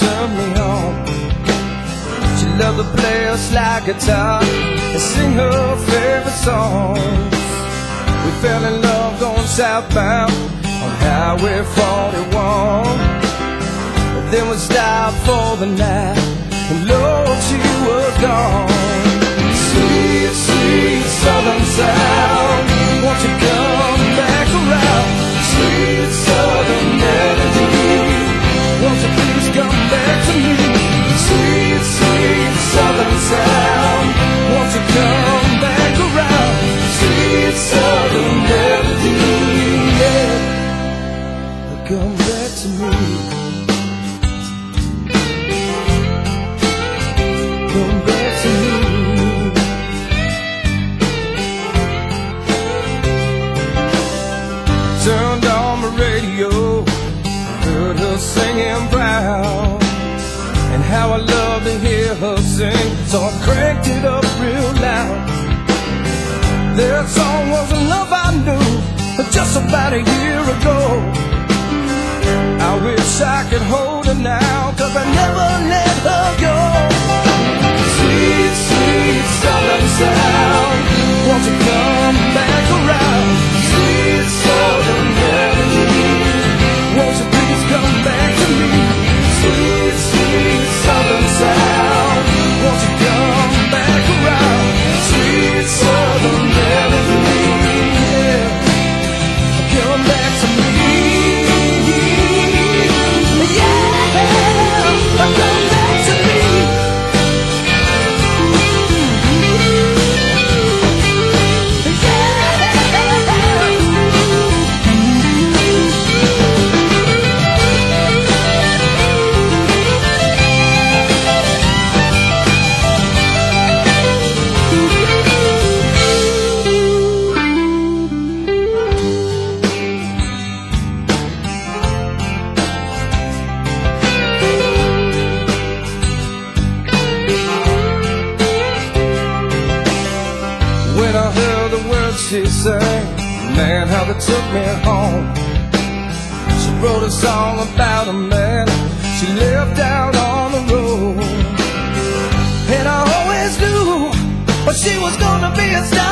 turn me on. She loved to play a slide guitar and sing her favorite songs. We fell in love going southbound on Highway 41. But then we stopped for the night, and Lord, she was gone. Sweet, sweet southern sound, come back to me. Come back to me. Turned on the radio, heard her singing proud. And how I love to hear her sing, so I cranked it up real loud. That song was a love I now, cause she sang, man, how they took me home. She wrote a song about a man she lived out on the road. And I always knew, but she was gonna be a star.